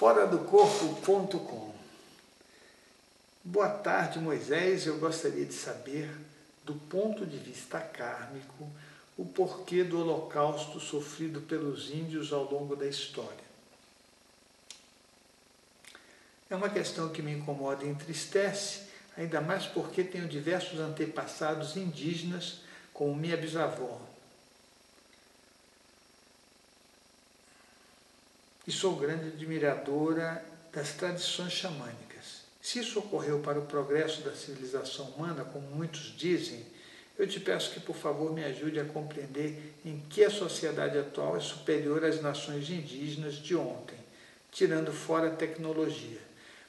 fora do corpo.com. Boa tarde, Moisés. Eu gostaria de saber, do ponto de vista kármico, o porquê do holocausto sofrido pelos índios ao longo da história. É uma questão que me incomoda e entristece, ainda mais porque tenho diversos antepassados indígenas, como minha bisavó, e sou grande admiradora das tradições xamânicas. Se isso ocorreu para o progresso da civilização humana, como muitos dizem, eu te peço que, por favor, me ajude a compreender em que a sociedade atual é superior às nações indígenas de ontem, tirando fora a tecnologia.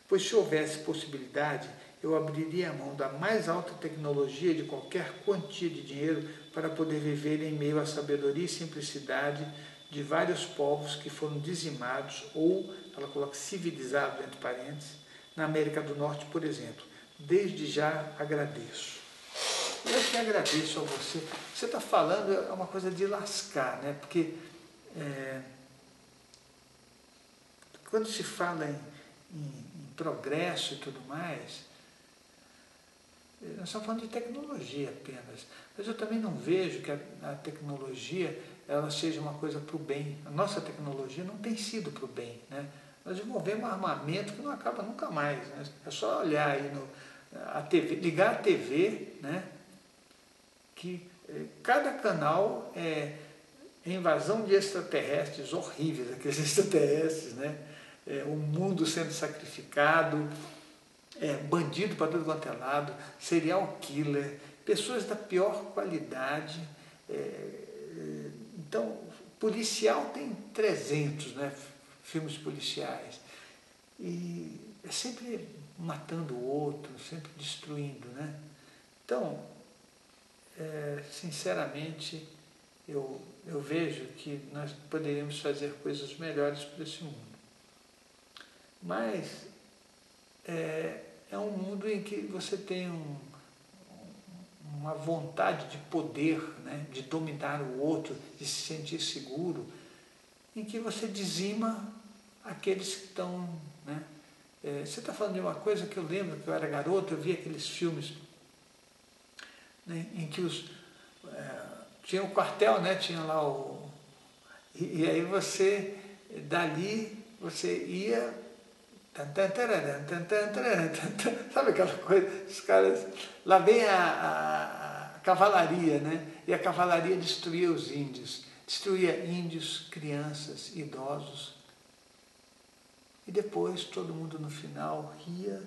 Pois se houvesse possibilidade, eu abriria a mão da mais alta tecnologia de qualquer quantia de dinheiro para poder viver em meio à sabedoria e simplicidade de vários povos que foram dizimados ou, ela coloca civilizado entre parênteses, na América do Norte, por exemplo. Desde já agradeço. Eu que agradeço a você. Você está falando é uma coisa de lascar, né? Porque é, quando se fala em, em, em progresso e tudo mais, nós estamos falando de tecnologia apenas. Mas eu também não vejo que a, a tecnologia ela seja uma coisa para o bem. A nossa tecnologia não tem sido para o bem. Né? Nós desenvolvemos um armamento que não acaba nunca mais. Né? É só olhar aí no, a TV, ligar a TV, né? que eh, cada canal é invasão de extraterrestres horríveis, aqueles extraterrestres, né? É, o mundo sendo sacrificado, é, bandido para todo quanto é lado, serial killer, pessoas da pior qualidade. É, então, policial tem 300 né, filmes policiais. E é sempre matando o outro, sempre destruindo. Né? Então, é, sinceramente, eu, eu vejo que nós poderíamos fazer coisas melhores para esse mundo. Mas é, é um mundo em que você tem um, uma vontade de poder, né, de dominar o outro, de se sentir seguro, em que você dizima aqueles que estão. Né, é, você está falando de uma coisa que eu lembro que eu era garoto, eu via aqueles filmes né, em que os. É, tinha o um quartel, né, tinha lá o. E, e aí você, dali, você ia Sabe aquela coisa? Os caras. Lá vem a, a, a, cavalaria, né? E a cavalaria destruía os índios. Destruía índios, crianças, idosos. E depois todo mundo no final ria,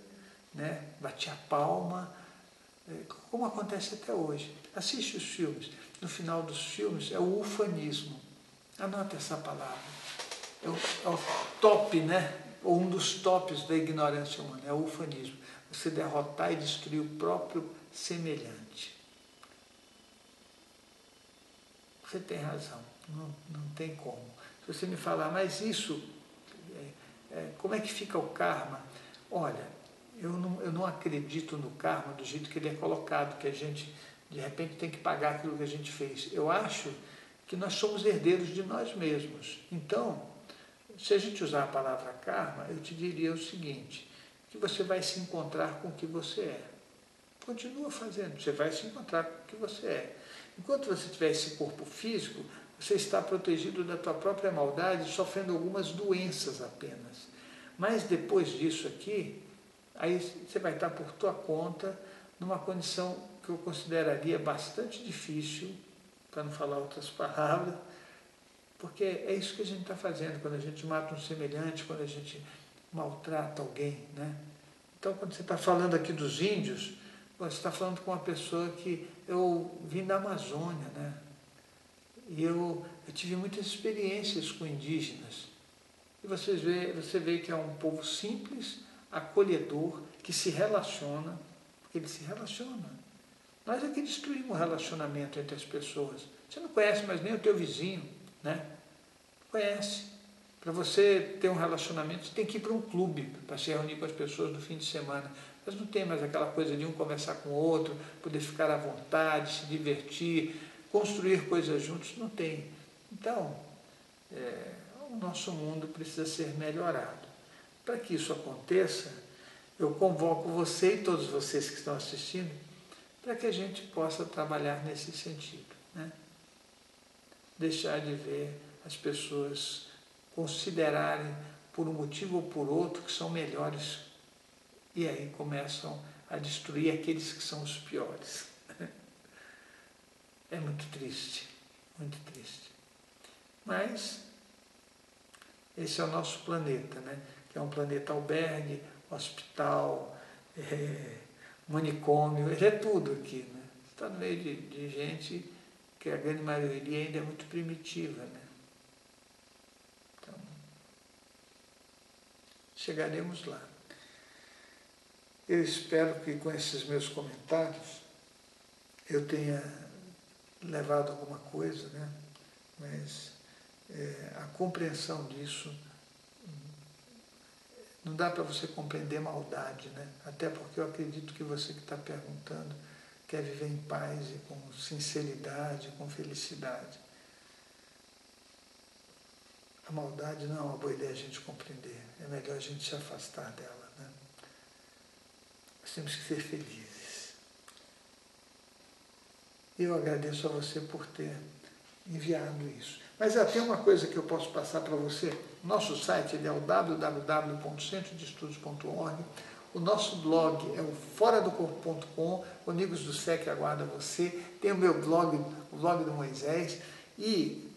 né? batia palma, é, como acontece até hoje. Assiste os filmes. No final dos filmes é o ufanismo. Anota essa palavra. É o, é o top, né? Ou um dos tops da ignorância humana, é o ufanismo. Você derrotar e destruir o próprio semelhante. Você tem razão, não, não tem como. Se você me falar, mas isso, é, é, como é que fica o karma? Olha, eu não, eu não acredito no karma do jeito que ele é colocado, que a gente de repente tem que pagar aquilo que a gente fez. Eu acho que nós somos herdeiros de nós mesmos. Então, se a gente usar a palavra karma, eu te diria o seguinte, que você vai se encontrar com o que você é. Continua fazendo, você vai se encontrar com o que você é. Enquanto você tiver esse corpo físico, você está protegido da tua própria maldade, sofrendo algumas doenças apenas. Mas depois disso aqui, aí você vai estar por tua conta, numa condição que eu consideraria bastante difícil, para não falar outras palavras, porque é isso que a gente está fazendo quando a gente mata um semelhante, quando a gente maltrata alguém. Né? Então, quando você está falando aqui dos índios, você está falando com uma pessoa que eu vim da Amazônia, né? E eu, eu tive muitas experiências com indígenas. E você vê, você vê que é um povo simples, acolhedor, que se relaciona, porque ele se relaciona. Nós é que destruímos o relacionamento entre as pessoas. Você não conhece mais nem o teu vizinho, né? Conhece. Para você ter um relacionamento, você tem que ir para um clube para se reunir com as pessoas no fim de semana. Mas não tem mais aquela coisa de um conversar com o outro, poder ficar à vontade, se divertir, construir coisas juntos. Não tem. Então, é, o nosso mundo precisa ser melhorado. Para que isso aconteça, eu convoco você e todos vocês que estão assistindo para que a gente possa trabalhar nesse sentido. Né? Deixar de ver as pessoas considerarem por um motivo ou por outro que são melhores e aí começam a destruir aqueles que são os piores. É muito triste, muito triste. Mas esse é o nosso planeta, né? que é um planeta albergue, hospital, é, manicômio, ele é tudo aqui. Né? Está no meio de, de gente que a grande maioria ainda é muito primitiva. Né? Então, chegaremos lá. Eu espero que com esses meus comentários eu tenha levado alguma coisa, né? mas é, a compreensão disso não dá para você compreender maldade, né? até porque eu acredito que você que está perguntando quer viver em paz e com sinceridade, com felicidade. A maldade não é uma boa ideia a gente compreender, é melhor a gente se afastar dela. Nós temos que ser felizes. Eu agradeço a você por ter enviado isso. Mas até uma coisa que eu posso passar para você. Nosso site é o www.centrodeestudos.org. O nosso blog é o foradocorpo.com. O Amigos do SEC aguarda você. Tem o meu blog, o blog do Moisés. E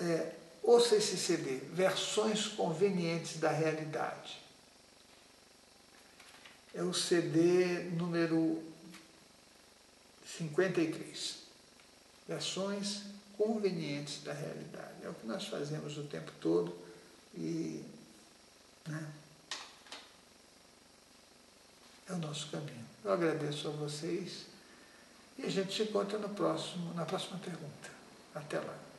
é, ouça esse CD, Versões Convenientes da Realidade é o CD número 53. Versões convenientes da realidade. É o que nós fazemos o tempo todo e né, é o nosso caminho. Eu agradeço a vocês e a gente se encontra no próximo, na próxima pergunta. Até lá.